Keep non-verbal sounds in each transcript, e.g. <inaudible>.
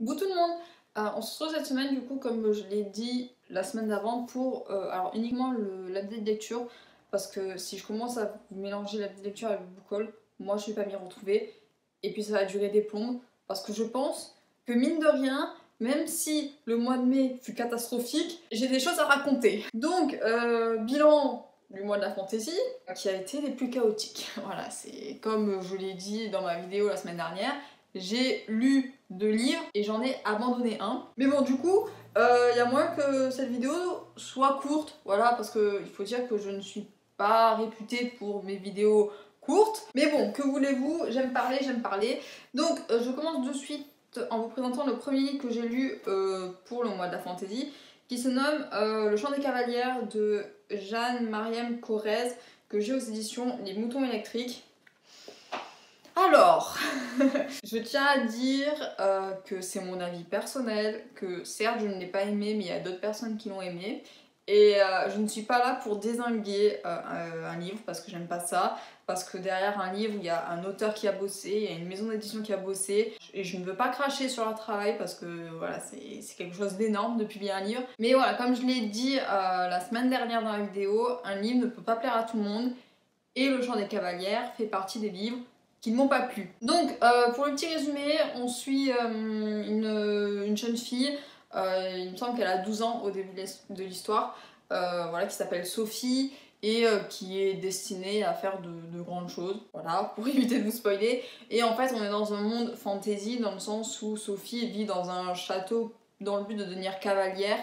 Bonjour tout le monde euh, On se retrouve cette semaine du coup comme je l'ai dit la semaine d'avant pour euh, alors uniquement l'update lecture parce que si je commence à mélanger l'update lecture avec le book moi je vais pas m'y retrouver et puis ça va durer des plombes parce que je pense que mine de rien même si le mois de mai fut catastrophique, j'ai des choses à raconter. Donc, euh, bilan du mois de la fantasy, qui a été les plus chaotiques. <laughs> Voilà, c'est comme je l'ai dit dans ma vidéo la semaine dernière, j'ai lu deux livres et j'en ai abandonné un. Mais bon, du coup, il euh, y a moins que cette vidéo soit courte, voilà, parce qu'il faut dire que je ne suis pas réputée pour mes vidéos courtes. Mais bon, que voulez-vous, j'aime parler, j'aime parler. Donc, euh, je commence de suite en vous présentant le premier livre que j'ai lu euh, pour le mois de la fantasy, qui se nomme Le chant des cavalières de Jeanne Mariam Corrèze, que j'ai aux éditions Les Moutons électriques. Alors, <laughs> je tiens à dire euh, que c'est mon avis personnel, que certes je ne l'ai pas aimé, mais il y a d'autres personnes qui l'ont aimé. Et euh, je ne suis pas là pour désinguer euh, un livre parce que j'aime pas ça, parce que derrière un livre il y a un auteur qui a bossé, il y a une maison d'édition qui a bossé, et je ne veux pas cracher sur leur travail parce que voilà, c'est quelque chose d'énorme de publier un livre. Mais voilà, comme je l'ai dit la semaine dernière dans la vidéo, un livre ne peut pas plaire à tout le monde, et Le Chant des Cavalières fait partie des livres qui ne m'ont pas plu. Donc, euh, pour le petit résumé, on suit euh, une, jeune fille, euh, il me semble qu'elle a 12 ans au début de l'histoire, voilà, qui s'appelle Sophie et qui est destinée à faire de, grandes choses, voilà, <laughs> pour éviter de vous spoiler. Et en fait, on est dans un monde fantasy dans le sens où Sophie vit dans un château dans le but de devenir cavalière.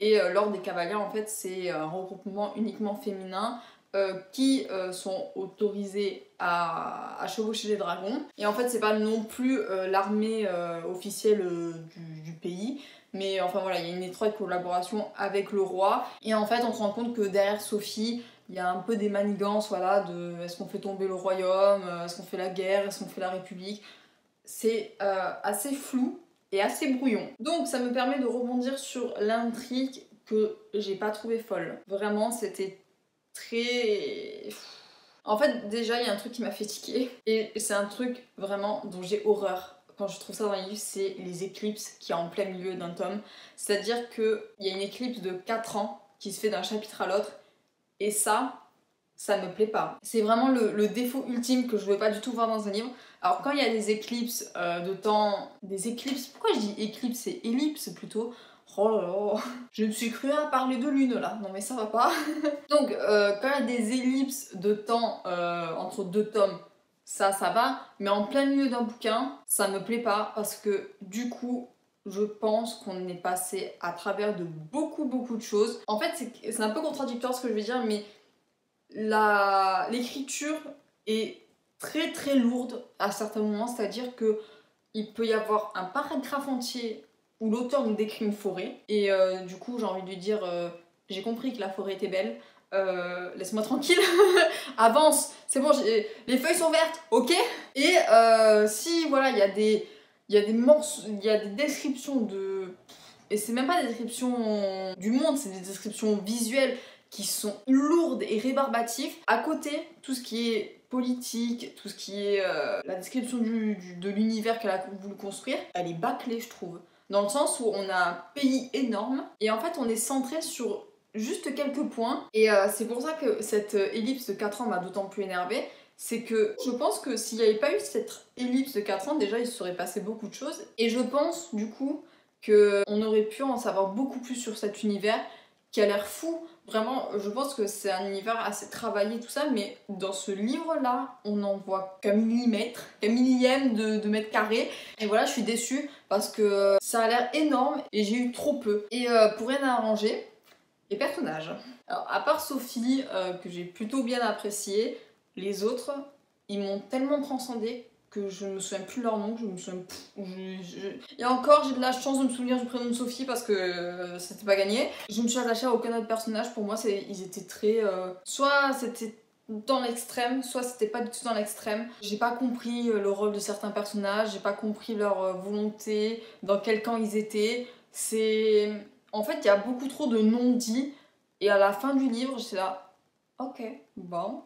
Et lors des cavalières, en fait, c'est un regroupement uniquement féminin euh, qui euh, sont autorisés à, chevaucher les dragons. Et en fait, c'est pas non plus euh, l'armée officielle du, pays, mais enfin voilà, il y a une étroite collaboration avec le roi. Et en fait, on se rend compte que derrière Sophie, il y a un peu des manigances, voilà, de est-ce qu'on fait tomber le royaume, est-ce qu'on fait la guerre, est-ce qu'on fait la république? C'est assez flou et assez brouillon. Donc ça me permet de rebondir sur l'intrigue que j'ai pas trouvé folle. Vraiment, c'était très... En fait, déjà, il y a un truc qui m'a fait tiquer. Et c'est un truc vraiment dont j'ai horreur quand je trouve ça dans les livres, c'est les éclipses qui est en plein milieu d'un tome. C'est-à-dire qu'il y a une éclipse de 4 ans qui se fait d'un chapitre à l'autre. Et ça, ça me plaît pas. C'est vraiment le, défaut ultime que je veux pas du tout voir dans un livre. Alors quand il y a des éclipses euh, de temps... Des éclipses... Pourquoi je dis éclipse C'est ellipse plutôt? Oh là là, je me suis cru à parler de lune là, non mais ça va pas. <laughs> Donc euh, quand il y a des ellipses de temps euh, entre deux tomes, ça ça va, mais en plein milieu d'un bouquin, ça me plaît pas parce que du coup je pense qu'on est passé à travers de beaucoup beaucoup de choses. En fait c'est un peu contradictoire ce que je vais dire, mais l'écriture est très très lourde à certains moments, c'est-à-dire que il peut y avoir un paragraphe entier où l'auteur nous décrit une forêt. Et euh, du coup, j'ai envie de lui dire euh, j'ai compris que la forêt était belle. Euh, laisse-moi tranquille, <laughs> avance, c'est bon, les feuilles sont vertes, ok Et si voilà, il y a des, il y a des morceaux, il y a des descriptions de, et c'est même pas des descriptions du monde, c'est des descriptions visuelles qui sont lourdes et rébarbatives. À côté, tout ce qui est politique, tout ce qui est la description du, de l'univers qu'elle a voulu construire, elle est bâclée, je trouve dans le sens où on a un pays énorme et en fait on est centré sur juste quelques points. Et euh, c'est pour ça que cette ellipse de 4 ans m'a d'autant plus énervée. C'est que je pense que s'il n'y avait pas eu cette ellipse de 4 ans déjà il se serait passé beaucoup de choses. Et je pense du coup qu'on aurait pu en savoir beaucoup plus sur cet univers qui a l'air fou. Vraiment, je pense que c'est un univers assez travaillé, tout ça, mais dans ce livre-là, on n'en voit qu'un millimètre, qu'un millième de, mètre carré. Et voilà, je suis déçue parce que ça a l'air énorme et j'ai eu trop peu. Et euh, pour rien arranger, les personnages. Alors, à part Sophie, euh, que j'ai plutôt bien apprécié, les autres, ils m'ont tellement transcendé que je ne me souviens plus leur nom, je me souviens Et encore, j'ai de la chance de me souvenir du prénom de Sophie parce que euh, c'était pas gagné. Je me suis attachée à aucun autre personnage, pour moi ils étaient très... Euh, soit c'était dans l'extrême, soit c'était pas du tout dans l'extrême. J'ai pas compris euh, le rôle de certains personnages, j'ai pas compris leur volonté, dans quel camp ils étaient. C'est... En fait, il y a beaucoup trop de non-dits, et à la fin du livre, j'étais là, ok, bon,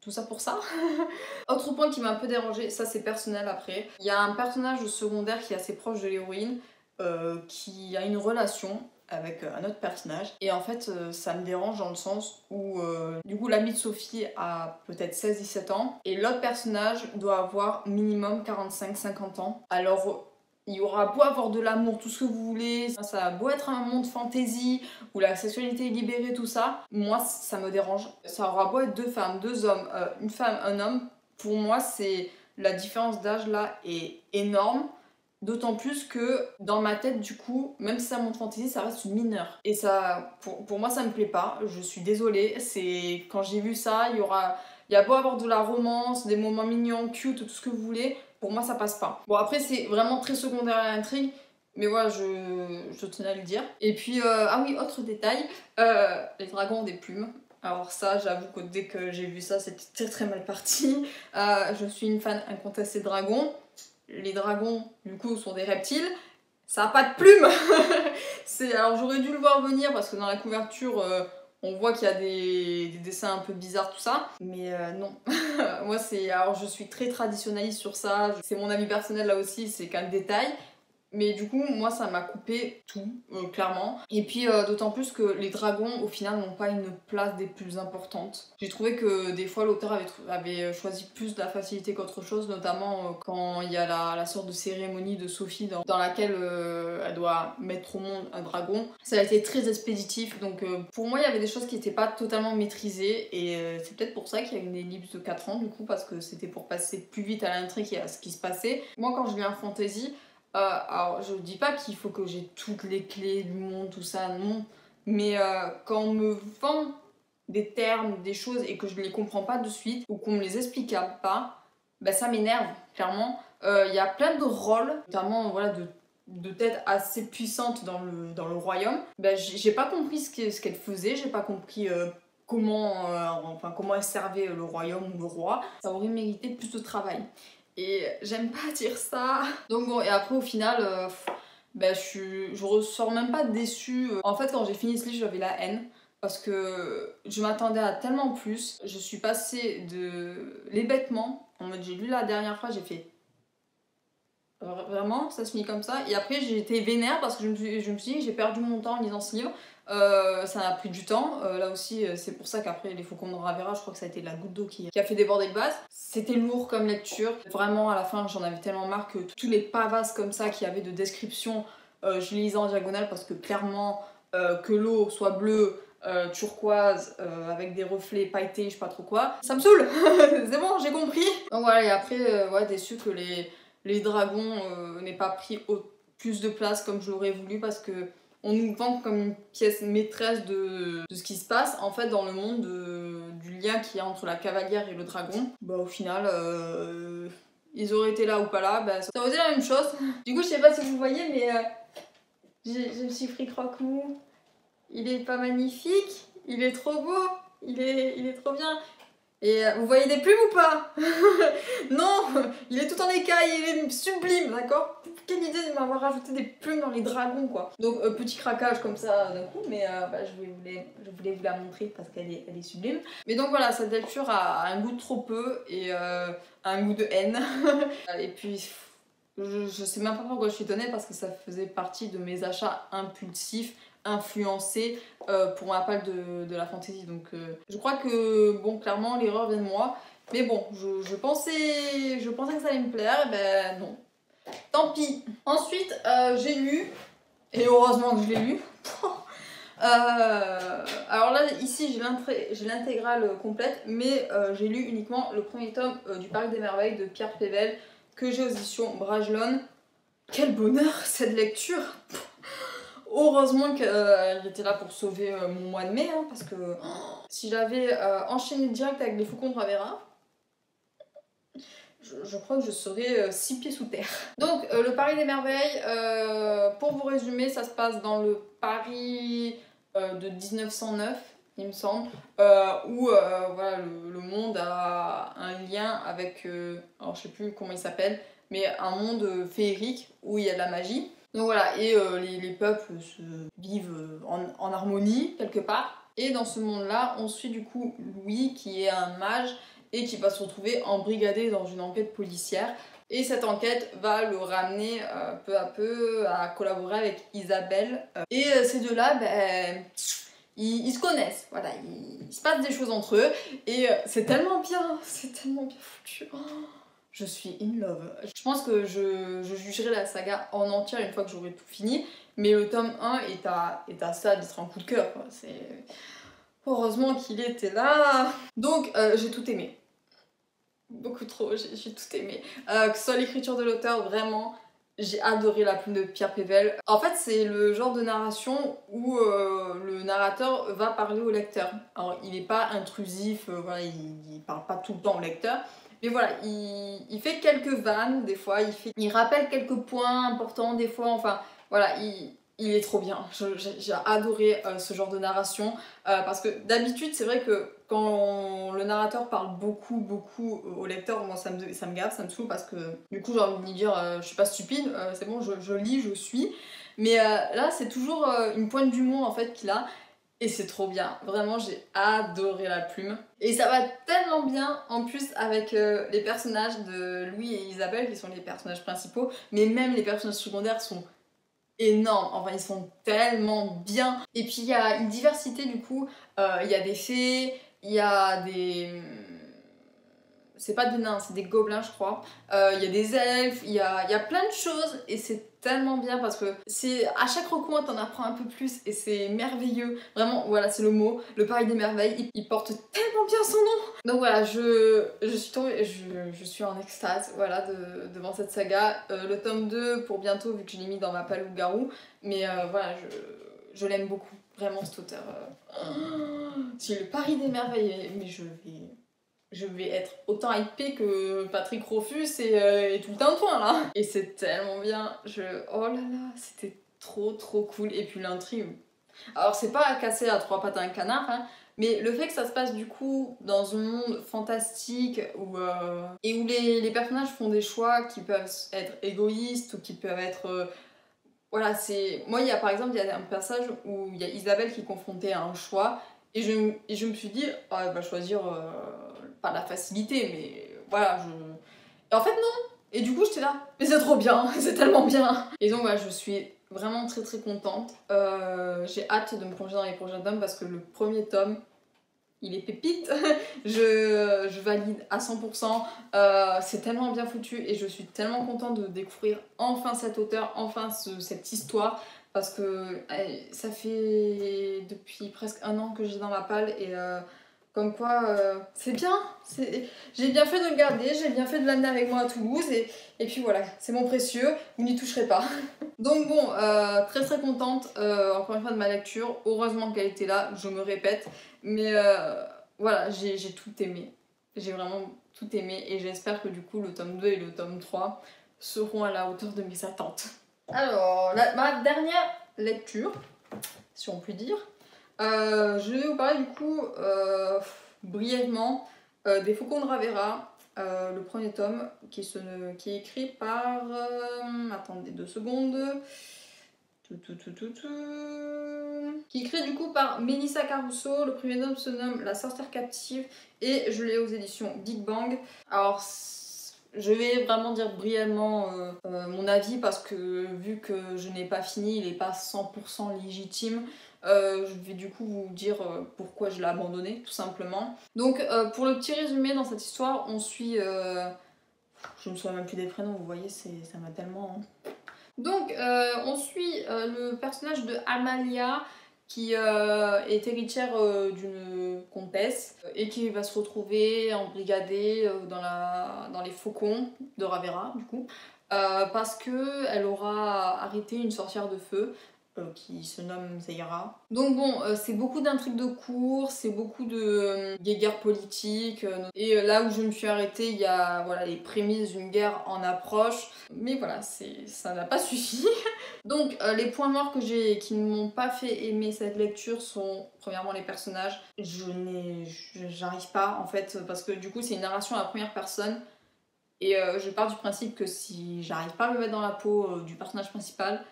tout ça pour ça. <laughs> Autre point qui m'a un peu dérangé, ça c'est personnel après. Il y a un personnage secondaire qui est assez proche de l'héroïne, euh, qui a une relation avec euh, un autre personnage. Et en fait, euh, ça me dérange dans le sens où, du coup, l'ami de Sophie a peut-être 16-17 ans, et l'autre personnage doit avoir minimum 45-50 ans. Alors, il y aura beau avoir de l'amour, tout ce que vous voulez, ça a beau être un monde fantasy où la sexualité est libérée, tout ça, moi ça me dérange. Ça aura beau être deux femmes, deux hommes, euh, une femme, un homme, pour moi c'est la différence d'âge là est énorme. D'autant plus que dans ma tête, du coup, même si c'est un monde fantasy, ça reste mineur. Et ça, pour, pour moi, ça me plaît pas. Je suis désolée. C'est quand j'ai vu ça, il y aura, il y a beau avoir de la romance, des moments mignons, cute, tout ce que vous voulez pour moi ça passe pas. Bon après c'est vraiment très secondaire à l'intrigue, mais voilà, je, tenais à le dire. Et puis, euh, ah oui, autre détail, euh, les dragons ont des plumes. Alors ça, j'avoue que dès que j'ai vu ça, c'était très très mal parti. <laughs> Euh, je suis une fan incontestée de dragons. Les dragons, du coup, sont des reptiles. Ça a pas de plumes <laughs> Alors j'aurais dû le voir venir parce que dans la couverture on voit qu'il y a des, dessins un peu bizarres, tout ça. Mais euh, non. <laughs> Moi, c'est. Alors, je suis très traditionnaliste sur ça. C'est mon avis personnel là aussi, c'est qu'un détail. Mais du coup, moi, ça m'a coupé tout, euh, clairement. Et puis, euh, d'autant plus que les dragons, au final, n'ont pas une place des plus importantes. J'ai trouvé que des fois, l'auteur avait, avait, choisi plus de la facilité qu'autre chose, notamment euh, quand il y a la, sorte de cérémonie de Sophie dans, dans laquelle elle doit mettre au monde un dragon. Ça a été très expéditif, donc pour moi, il y avait des choses qui n'étaient pas totalement maîtrisées. Et c'est peut-être pour ça qu'il y a une ellipse de 4 ans, du coup, parce que c'était pour passer plus vite à l'intrigue et à ce qui se passait. Moi, quand je lis un fantasy, euh, alors, je dis pas qu'il faut que j'ai toutes les clés du monde, tout ça, non. Mais euh, quand on me vend des termes, des choses et que je ne les comprends pas de suite ou qu'on me les explique pas, ben ça m'énerve, clairement. Euh, il y a plein de rôles, notamment voilà, de, de têtes assez puissantes dans le, dans le royaume. Ben, j'ai pas compris ce qu'elle ce qu'elle faisait, j'ai pas compris comment, enfin, comment elle servait le royaume ou le roi. Ça aurait mérité plus de travail. Et j'aime pas <laughs> dire ça. Donc bon, et après au final, euh, ben, je, ressors même pas déçue. En fait, quand j'ai fini ce livre, j'avais la haine. Parce que je m'attendais à tellement plus. Je suis passée de l'hébêtement. En mode, j'ai lu la dernière fois, j'ai fait Vraiment, ça se finit comme ça. Et après, j'ai été vénère parce que je me suis, je me suis dit j'ai perdu mon temps en lisant ce livre. Euh, ça a pris du temps. Euh, là aussi, euh, c'est pour ça qu'après, les Faucons de Ravera, je crois que ça a été la goutte d'eau qui, a fait déborder le vase. C'était lourd comme lecture. Vraiment, à la fin, j'en avais tellement marre que tous les pavasses comme ça qu'il y avait de description, je les lisais en diagonale parce que clairement, que l'eau soit bleue, turquoise avec des reflets pailletés, je sais pas trop quoi. Ça me saoule <laughs> C'est bon, j'ai compris Donc voilà, et après, ouais, déçu que les, les dragons n'aient pas pris plus de place comme je l'aurais voulu parce que on nous vend comme une pièce maîtresse de, ce qui se passe en fait dans le monde du lien qu'il y a entre la cavalière et le dragon. Bah au final, euh, ils auraient été là ou pas là, bah, ça aurait été la même chose. Du coup, je sais pas si vous voyez, mais euh, je me suis pris croque-mou. Il est pas magnifique, il est trop beau, il est trop bien. Et euh, vous voyez des plumes ou pas? <laughs> Non Il est tout en écaille, il est sublime, d'accord? Quelle idée de m'avoir rajouté des plumes dans les dragons, quoi. Donc, euh, petit craquage comme ça d'un coup, mais euh, bah, je, voulais, vous la montrer parce qu'elle est, elle est sublime. Mais donc voilà, cette lecture a un goût de trop peu et un goût de haine. <laughs> et puis... Je, je sais même pas pourquoi je suis étonnée parce que ça faisait partie de mes achats impulsifs influencé euh, pour ma part de, la fantasy. Donc euh, je crois que, bon, clairement, l'erreur vient de moi. Mais bon, je, pensais, je pensais que ça allait me plaire, et ben non. Tant pis. Ensuite, euh, j'ai lu, et heureusement que je l'ai lu. <laughs> alors là, ici, j'ai l'intégrale complète, mais j'ai lu uniquement le premier tome du Parc des Merveilles de Pierre Pével, que j'ai aux éditions Bragelonne. Quel bonheur cette lecture Heureusement qu'elle euh, était là pour sauver euh, mon mois de mai, hein, parce que <gasps> si j'avais euh, enchaîné direct avec les faucons de Ravera, je, crois que je serais six pieds sous terre. Donc, le Paris des Merveilles, pour vous résumer, ça se passe dans le Paris de 1909, il me semble, où voilà, le, le, monde a un lien avec, alors je sais plus comment il s'appelle, mais un monde féerique où il y a de la magie. Donc voilà, et euh, les, peuples se vivent euh, en, harmonie quelque part. Et dans ce monde-là, on suit du coup Louis qui est un mage et qui va se retrouver embrigadé dans une enquête policière. Et cette enquête va le ramener euh, peu à peu à collaborer avec Isabelle. Et ces deux-là, ben, ils, se connaissent, voilà, il, se passe des choses entre eux. Et c'est tellement bien, <laughs> c'est tellement bien foutu. Oh, je suis in love. Je pense que je, jugerai la saga en entière une fois que j'aurai tout fini. Mais le tome 1 est à, est à ça un coup de cœur. C'est... Heureusement qu'il était là. Donc j'ai tout aimé beaucoup trop, j'ai tout aimé. Euh, que ce soit l'écriture de l'auteur, vraiment, j'ai adoré la plume de Pierre Pével. En fait, c'est le genre de narration où euh, le narrateur va parler au lecteur. Alors, il n'est pas intrusif, euh, voilà, il, parle pas tout le temps au lecteur. Mais voilà, il, fait quelques vannes, des fois, il, fait, il rappelle quelques points importants, des fois, enfin, voilà, il, est trop bien. J'ai adoré euh, ce genre de narration euh, parce que d'habitude, c'est vrai que quand le narrateur parle beaucoup, beaucoup au lecteur, moi ça me, ça me ça me saoule parce que du coup, j'ai envie de lui dire euh, je suis pas stupide, c'est bon, je, lis, je suis. Mais là, c'est toujours une pointe d'humour en fait qu'il a et c'est trop bien. Vraiment, j'ai adoré la plume. Et ça va tellement bien en plus avec les personnages de Louis et Isabelle qui sont les personnages principaux, mais même les personnages secondaires sont énorme. Enfin, ils sont tellement bien. Et puis, il y a une diversité du coup. Euh, il y a des fées, il y a des. C'est pas des nains, c'est des gobelins, je crois. Euh, il y a des elfes, il y a, y a plein de choses et c'est tellement bien parce que c'est à chaque recoin t'en apprends un peu plus et c'est merveilleux. Vraiment, voilà, c'est le mot. Le Paris des merveilles, il, porte tellement bien son nom. Donc voilà, je, je suis tombée, je, je suis en extase, voilà, de, devant cette saga. Euh, le tome 2 pour bientôt, vu que je l'ai mis dans ma palle garou Mais euh, voilà, je, je l'aime beaucoup, vraiment cet auteur. Euh. <gasps> C'est le Paris des merveilles, mais je vais je vais être autant hypée que Patrick Rofus et, euh, et tout le tintouin là. Et c'est tellement bien. Je... Oh là là, c'était trop trop cool. Et puis l'intrigue. Alors c'est pas à casser à trois pattes un canard, hein, mais le fait que ça se passe du coup dans un monde fantastique où, euh, et où les, les, personnages font des choix qui peuvent être égoïstes ou qui peuvent être... Euh, voilà, c'est... Moi, il y a par exemple, il y a un passage où il y a Isabelle qui est confrontée à un choix et je, me suis dit, oh, elle va choisir pas la facilité, mais voilà, je. Et en fait, non! Et du coup, j'étais là, mais c'est trop bien, <laughs> c'est tellement bien! Et donc, voilà, je suis vraiment très très contente. Euh, j'ai hâte de me plonger dans les prochains tomes parce que le premier tome, il est pépite, <laughs> je, je, valide à 100%, euh, c'est tellement bien foutu et je suis tellement contente de découvrir enfin cet auteur, enfin cette histoire, parce que eh, ça fait depuis presque un an que j'ai dans ma palle et euh, comme quoi, euh, c'est bien. J'ai bien fait de le garder, j'ai bien fait de l'amener avec moi à Toulouse. Et, et puis voilà, c'est mon précieux, vous n'y toucherez pas. <laughs> Donc bon, euh, très très contente encore une fois de ma lecture. Heureusement qu'elle était là, je me répète. Mais voilà, j'ai tout aimé. J'ai vraiment tout aimé. Et j'espère que du coup, le tome 2 et le tome 3 seront à la hauteur de mes attentes. Alors, ma dernière lecture, si on peut dire, euh, je vais vous parler du coup euh, brièvement euh, des Faucons de Ravera, le premier tome qui, est écrit par. attendez deux secondes. qui est écrit du coup par Melissa Caruso. Le premier tome se nomme La sorcière captive et je l'ai aux éditions Big Bang. Alors, je vais vraiment dire brièvement mon avis parce que vu que je n'ai pas fini, il n'est pas 100% légitime. Euh, je vais du coup vous dire euh, pourquoi je l'ai abandonné, tout simplement. Donc, euh, pour le petit résumé dans cette histoire, on suit. Je me souviens même plus des prénoms, vous voyez, ça m'a tellement. Hein. Donc, on suit le personnage de Amalia qui est héritière d'une comtesse et qui va se retrouver embrigadée dans, dans les faucons de Ravera, du coup. parce qu'elle aura arrêté une sorcière de feu euh, qui se nomme Zaira. Donc bon, euh, c'est beaucoup d'intrigues de cours, c'est beaucoup de euh, guerres politiques. et là où je me suis arrêtée, il y a voilà, les prémices d'une guerre en approche. Mais voilà, ça n'a pas <laughs> suffi. Donc les points morts que j'ai qui ne m'ont pas fait aimer cette lecture sont premièrement les personnages. Je j'arrive pas en fait parce que du coup c'est une narration à la première personne. Et je pars du principe que si j'arrive pas à me mettre dans la peau du personnage principal,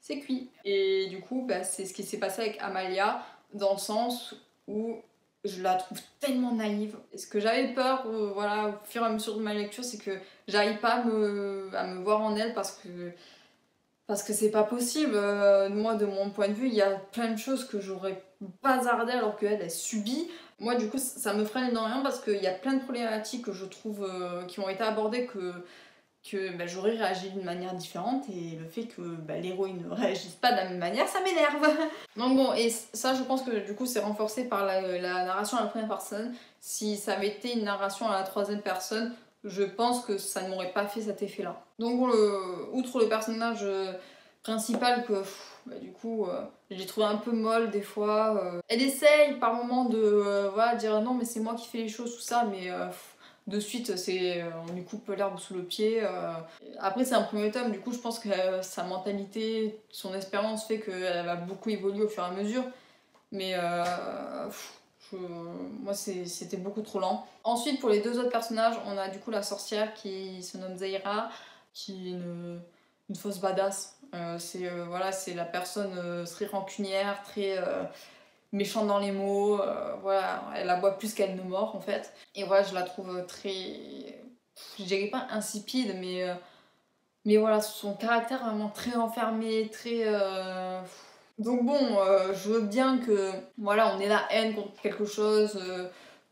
c'est cuit. Et du coup, bah, c'est ce qui s'est passé avec Amalia, dans le sens où je la trouve tellement naïve. Ce que j'avais peur, euh, voilà, au fur et à mesure de ma lecture, c'est que j'arrive pas à me, voir en elle parce que parce que c'est pas possible. Euh, moi, de mon point de vue, il y a plein de choses que j'aurais pas zardé alors qu'elle, elle subit. Moi, du coup, ça me freine énormément parce qu'il y a plein de problématiques que je trouve euh, qui ont été abordées que que bah, j'aurais réagi d'une manière différente et le fait que bah, l'héroïne ne réagisse pas de la même manière, ça m'énerve. <laughs> Donc bon, et ça je pense que du coup c'est renforcé par la, narration à la première personne. Si ça avait été une narration à la troisième personne, je pense que ça ne m'aurait pas fait cet effet-là. Donc bon, outre le personnage principal que bah, du coup euh, j'ai trouvé un peu molle des fois, euh, elle essaye par moments de euh, voilà, dire non mais c'est moi qui fais les choses, tout ça, mais de suite, c'est euh, on lui coupe l'herbe sous le pied. Euh. Après, c'est un premier tome, du coup, je pense que euh, sa mentalité, son expérience fait qu'elle va beaucoup évoluer au fur et à mesure. Mais moi, c'était beaucoup trop lent. Ensuite, pour les deux autres personnages, on a du coup la sorcière qui se nomme Zaira, qui est une, fausse badass. c'est voilà, c'est la personne très rancunière, très méchante dans les mots, euh, voilà, elle aboie plus qu'elle ne mord en fait. Et voilà, je la trouve très, je dirais pas insipide, mais, euh, mais voilà, son caractère vraiment très enfermé, très... Euh, donc bon, je veux bien que, voilà, on ait la haine contre quelque chose,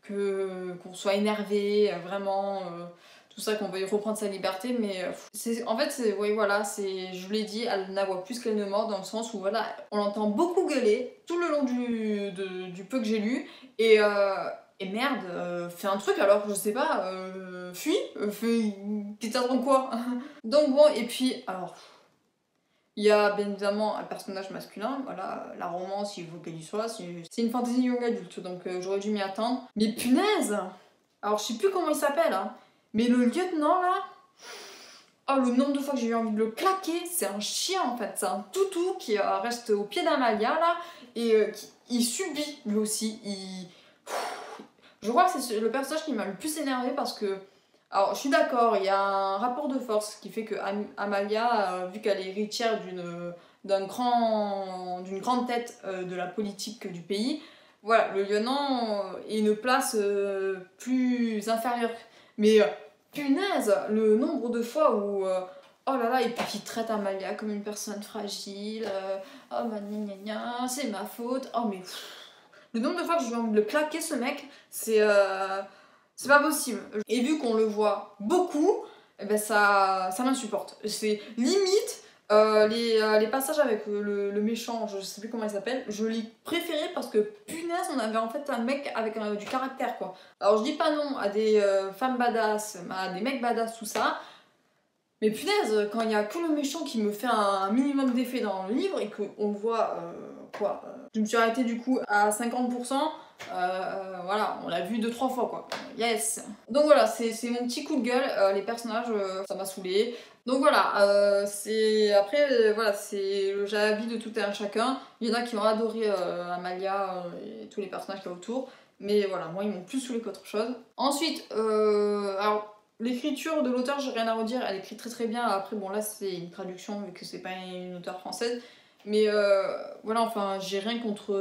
que qu'on soit énervé, vraiment tout ça, qu'on veuille reprendre sa liberté, mais euh, en fait, c'est, oui, voilà, c'est, je l'ai dit, elle n'avoue plus qu'elle ne mord, dans le sens où, voilà, on l'entend beaucoup gueuler tout le long du, du peu que j'ai lu, et, euh, et merde, euh, fais un truc alors, je sais pas, euh, fuis, fais, t'es dans quoi <laughs> Donc bon, et puis, alors, il y a bien évidemment un personnage masculin, voilà, la romance, il faut qu'elle y soit, c'est une fantasy young adulte, donc j'aurais dû m'y attendre. Mais punaise Alors je sais plus comment il s'appelle, hein. Mais le lieutenant là, oh le nombre de fois que j'ai eu envie de le claquer, c'est un chien en fait, c'est un toutou qui euh, reste au pied d'Amalia là et euh, qui il subit lui aussi. Il... Je crois que c'est le personnage qui m'a le plus énervé parce que alors, je suis d'accord, il y a un rapport de force qui fait que Amalia, euh, vu qu'elle est héritière d'une d'un grand grande tête de la politique du pays, voilà, le lieutenant est une place plus inférieure mais euh, punaise, le nombre de fois où. Euh, oh là là, et puis il traite Amalia comme une personne fragile. Euh, oh ma gna gna c'est ma faute. Oh mais. le nombre de fois que j'ai envie de le claquer ce mec, c'est. c'est pas possible. Et vu qu'on le voit beaucoup, eh ben ça, ça m'insupporte. C'est limite euh, les, euh, les, passages avec le, le, méchant, je sais plus comment il s'appelle, je l'ai préféré parce que punaise, on avait en fait un mec avec du caractère quoi. Alors je dis pas non à des euh, femmes badass, à des mecs badass, tout ça, mais punaise, quand il y a que le méchant qui me fait un, minimum d'effet dans le livre et qu'on voit quoi, je me suis arrêtée du coup à 50%. voilà, on l'a vu deux trois fois quoi. Yes. Donc voilà, c'est mon petit coup de gueule. les personnages, ça m'a saoulé. Donc voilà, euh, c'est après euh, voilà c'est l'avis de tout un chacun. Il y en a qui ont adoré euh, Amalia et tous les personnages qu'il y a autour, mais voilà moi ils m'ont plus saoulé qu'autre chose. Ensuite, alors l'écriture de l'auteur j'ai rien à redire, elle écrit très très bien. Après bon là c'est une traduction vu que c'est pas une auteure française, mais voilà enfin j'ai rien contre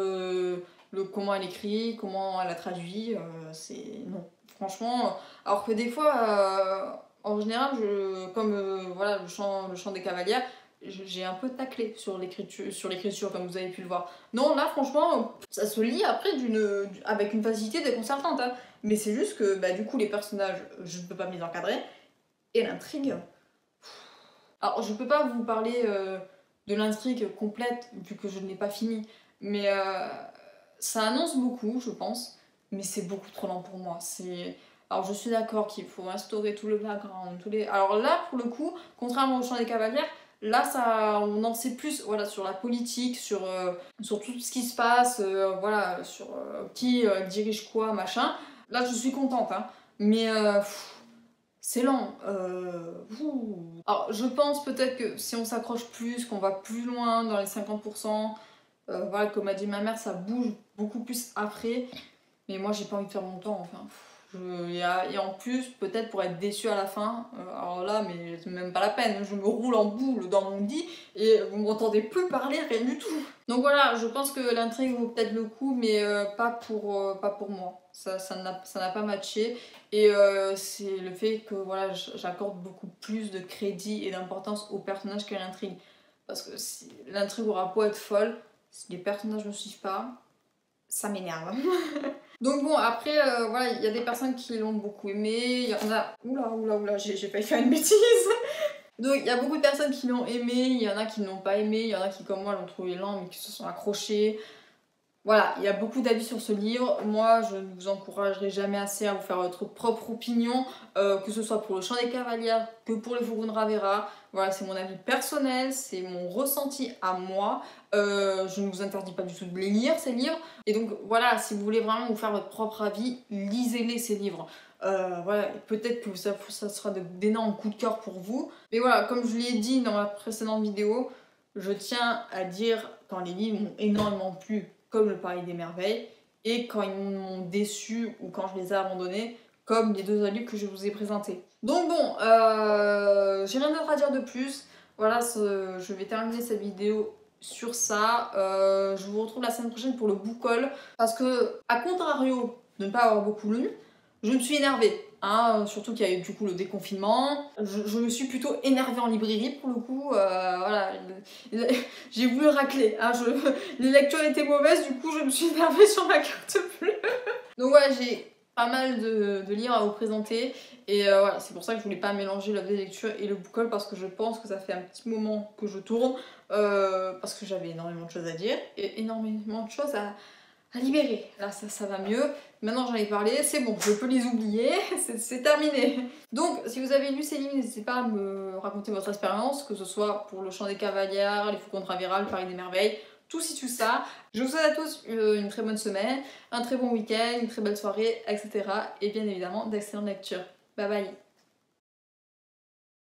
le comment elle écrit, comment elle a traduit, c'est non franchement. Alors que des fois en général, comme euh, voilà, le, chant, des cavalières, j'ai un peu taclé sur l'écriture, comme vous avez pu le voir. Non, là, franchement, ça se lit après d'une, avec une facilité déconcertante. Hein. Mais c'est juste que, bah, du coup, les personnages, je ne peux pas les encadrer. Et l'intrigue. Alors, je peux pas vous parler euh, de l'intrigue complète, vu que je ne l'ai pas fini. Mais euh, ça annonce beaucoup, je pense. Mais c'est beaucoup trop lent pour moi. C'est alors je suis d'accord qu'il faut instaurer tout le background, tous les... Alors là, pour le coup, contrairement au chant des cavalières, là ça, on en sait plus voilà, sur la politique, sur, euh, sur tout ce qui se passe, euh, voilà, sur euh, qui dirige quoi, machin. Là je suis contente, hein. mais c'est lent. Alors je pense peut-être que si on s'accroche plus, qu'on va plus loin dans les 50%, voilà, comme a dit ma mère, ça bouge beaucoup plus après. Mais moi j'ai pas envie de faire mon temps, enfin et, en plus, peut-être pour être déçu à la fin, euh, alors là, mais c'est même pas la peine, je me roule en boule dans mon lit et vous m'entendez plus parler, rien du tout. Donc voilà, je pense que l'intrigue vaut peut-être le coup, mais euh, pas, pour, euh, pas pour moi. Ça ça n'a pas matché. Et c'est le fait que voilà, j'accorde beaucoup plus de crédit et d'importance au personnage qu'à l'intrigue. Parce que l'intrigue aura beau être folle, si les personnages ne suivent pas, ça m'énerve. <laughs> Donc bon, après, euh, voilà, il y a des personnes qui l'ont beaucoup aimé, il y en a... Oula, oula, oula, j'ai failli faire une <laughs> bêtise Donc il y a beaucoup de personnes qui l'ont aimé, il y en a qui ne l'ont pas aimé, il y en a qui comme moi l'ont trouvé lent mais qui se sont accrochés. Voilà, il y a beaucoup d'avis sur ce livre. Moi, je ne vous encouragerai jamais assez à vous faire votre propre opinion, euh, que ce soit pour le Chant des Cavalières que pour les Fourgons de Ravera. Voilà, c'est mon avis personnel, c'est mon ressenti à moi. Euh, je ne vous interdis pas du tout de les lire, ces livres. Et donc, voilà, si vous voulez vraiment vous faire votre propre avis, lisez-les, ces livres. Euh, voilà, peut-être que ça, ça sera d'énormes coups de cœur pour vous. Mais voilà, comme je l'ai dit dans ma précédente vidéo, je tiens à dire quand les livres m'ont énormément plu comme le Paris des Merveilles, et quand ils m'ont déçu ou quand je les ai abandonnés, comme les deux livres que je vous ai présentés. Donc bon, euh, j'ai rien d'autre à dire de plus. Voilà, je vais terminer cette vidéo sur ça. Euh, je vous retrouve la semaine prochaine pour le boucol. Parce que, à contrario de ne pas avoir beaucoup lu, je me suis énervée. Hein, surtout qu'il y a eu du coup le déconfinement. Je, me suis plutôt énervée en librairie pour le coup. Euh, voilà, <laughs> j'ai voulu racler. Hein, <laughs> les lectures étaient mauvaises, du coup je me suis énervée <laughs> sur ma carte bleue. Donc voilà, j'ai pas mal de, livres à vous présenter. Et euh, voilà, c'est pour ça que je voulais pas mélanger l'œuvre des lectures et le book parce que je pense que ça fait un petit moment que je tourne. Euh, parce que j'avais énormément de choses à dire et énormément de choses à à libérer. Là, ça, ça va mieux. Maintenant, j'en ai parlé, c'est bon, je peux les oublier, <laughs> c'est terminé. Donc, si vous avez lu ces livres, n'hésitez pas à me raconter votre expérience, que ce soit pour le Chant des Cavalières, les Faucons Traviral, Paris des Merveilles, tout ci, tout ça. Je vous souhaite à tous euh, une très bonne semaine, un très bon week-end, une très belle soirée, etc. Et bien évidemment, d'excellentes lectures. Bye bye